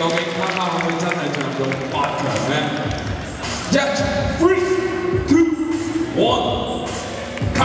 究竟香川本真係唱咗八強咧？一、二、三、二、